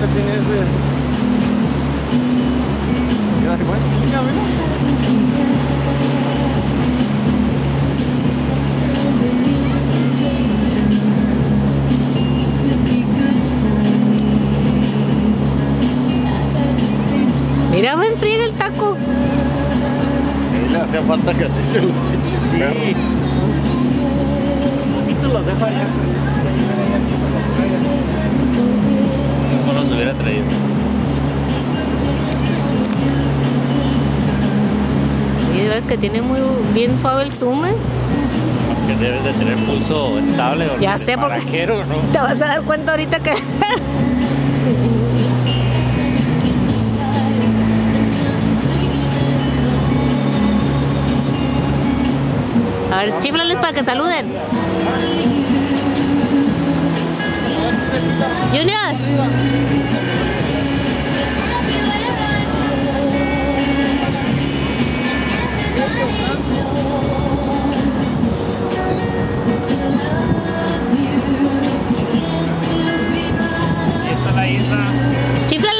que tiene ese. Mira, mira. Mira, buen friega el taco. Ahí le hacía falta ejercicio poquito los dejo allá. No los hubiera traído. Y de es que tiene muy bien suave el zoom. ¿eh? Que debes de tener pulso estable. Ya sé, porque-. Te vas a dar cuenta ahorita que. A ver, chiflales para que saluden. Junior.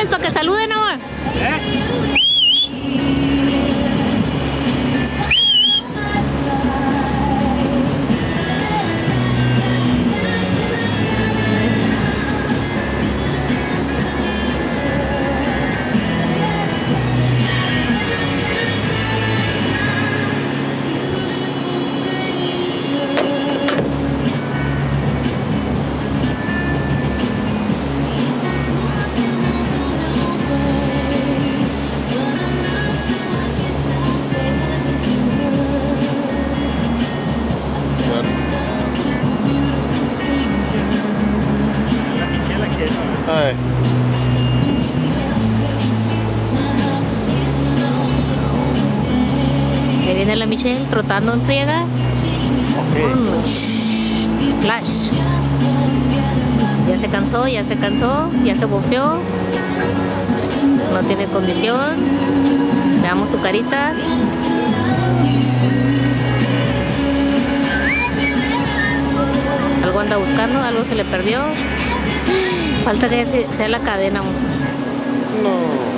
Para que saluden, amor. ¿Eh? Ay. Ahí viene la Michelle trotando en friega. Ok. Flash. Ya se cansó, ya se cansó, ya se bofeó. No tiene condición. Veamos su carita. Algo anda buscando, algo se le perdió. Falta que se- sea la cadena. No.